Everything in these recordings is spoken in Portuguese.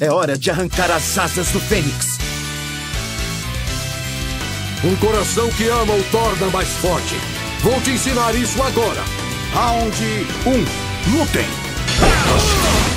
É hora de arrancar as asas do Fênix. Um coração que ama o torna mais forte. Vou te ensinar isso agora. Round 1. Um. Lutem!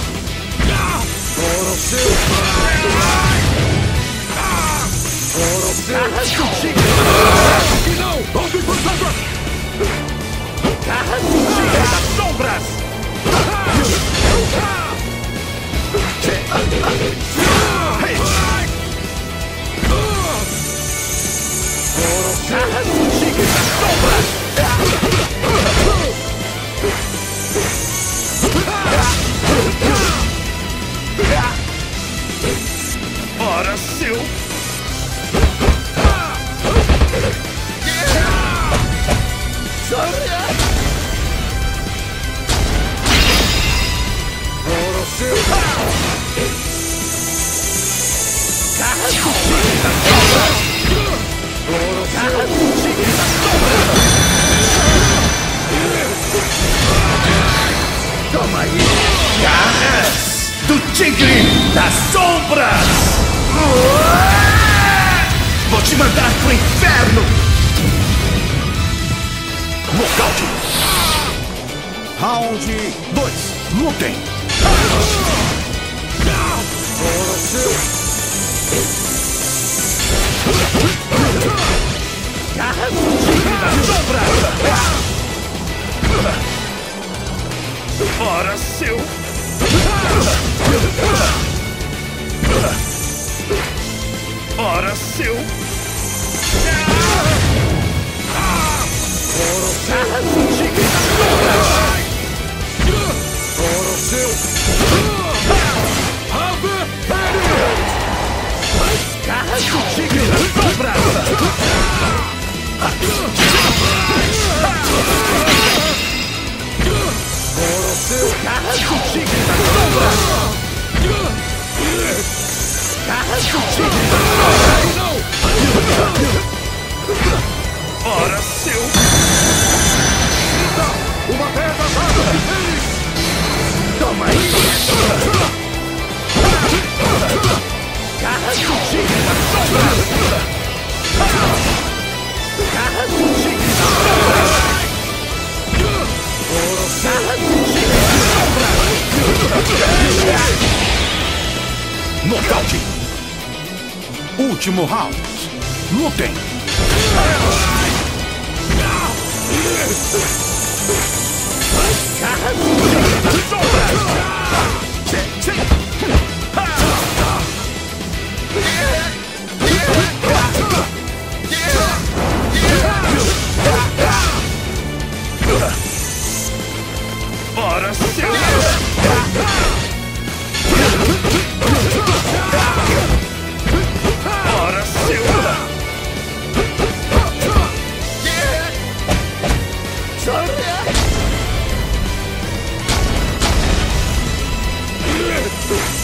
Garra do Tigre das Sombras! Ora seu! Toma aí! Garras do Tigre das Sombras! Vou te mandar pro inferno! Nocaute! Round 2. Lutem! Huh? Ora seu! Uma de Fênix! Toma aí! Garras do Tigre! Garras do Tigre! Garras do Tigre! Nocaute! Último round! Lutem! Garras 度。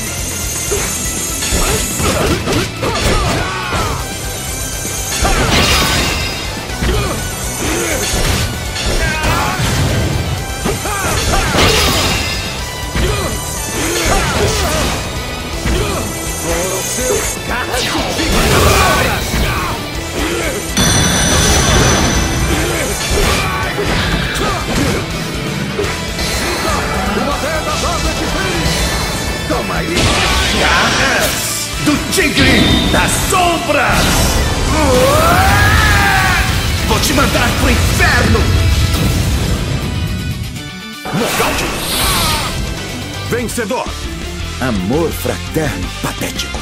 Tigre das Sombras! Vou te mandar pro inferno! Nocaute! Vencedor! Amor fraterno patético.